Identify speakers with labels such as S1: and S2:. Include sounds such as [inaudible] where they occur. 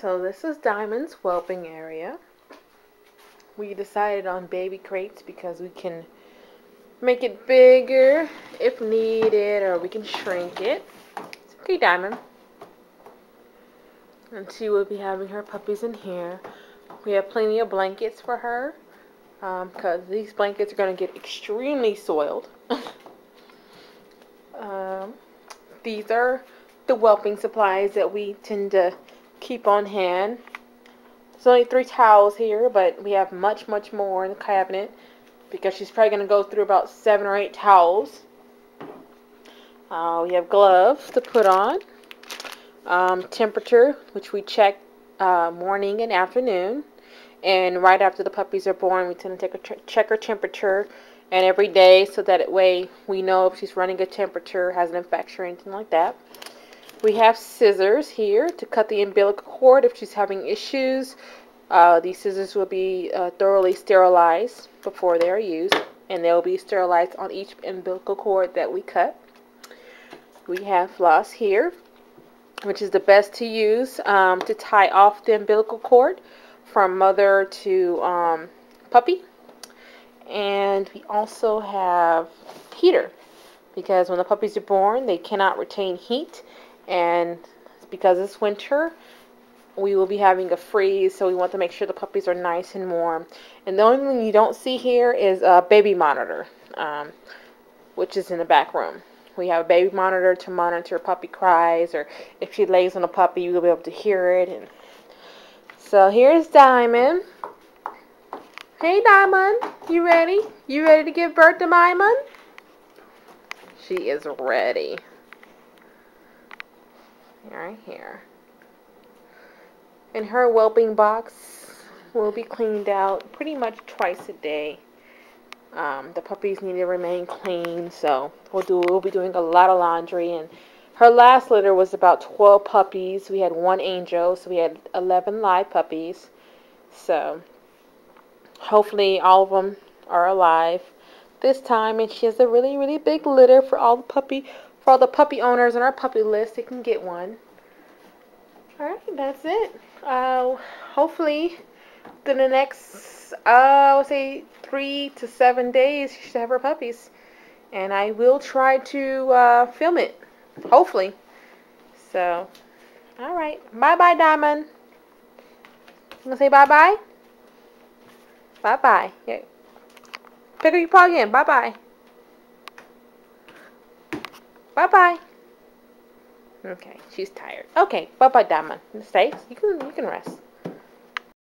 S1: So this is Diamond's whelping area. We decided on baby crates because we can make it bigger if needed or we can shrink it. Okay, Diamond. And she will be having her puppies in here. We have plenty of blankets for her because um, these blankets are going to get extremely soiled. [laughs] um, these are the whelping supplies that we tend to keep on hand. There's only three towels here, but we have much, much more in the cabinet because she's probably going to go through about seven or eight towels. Uh, we have gloves to put on. Um, temperature, which we check uh, morning and afternoon. And right after the puppies are born, we tend to take a check her temperature and every day so that way we know if she's running a temperature, has an infection or anything like that. We have scissors here to cut the umbilical cord if she's having issues. Uh, these scissors will be uh, thoroughly sterilized before they are used, and they'll be sterilized on each umbilical cord that we cut. We have floss here, which is the best to use um, to tie off the umbilical cord from mother to um, puppy. And we also have heater because when the puppies are born, they cannot retain heat and because it's winter we will be having a freeze so we want to make sure the puppies are nice and warm. And the only thing you don't see here is a baby monitor um, which is in the back room. We have a baby monitor to monitor puppy cries or if she lays on a puppy you'll be able to hear it. And so here's Diamond. Hey Diamond. You ready? You ready to give birth to Diamond? She is ready right here. And her whelping box will be cleaned out pretty much twice a day. Um, the puppies need to remain clean, so we'll do we'll be doing a lot of laundry. And her last litter was about 12 puppies. We had one angel, so we had 11 live puppies. So hopefully all of them are alive this time. And she has a really really big litter for all the puppy for all the puppy owners on our puppy list, they can get one. Alright, that's it. Uh, hopefully, in the next, uh, I would say, three to seven days, she should have her puppies. And I will try to uh, film it. Hopefully. So, alright. Bye-bye, Diamond. You gonna say bye-bye? Bye-bye. Yeah. Pick up your paw again. Bye-bye. Bye-bye. Okay, she's tired. Okay, bye-bye, Diamond. Stay. You can, you can rest.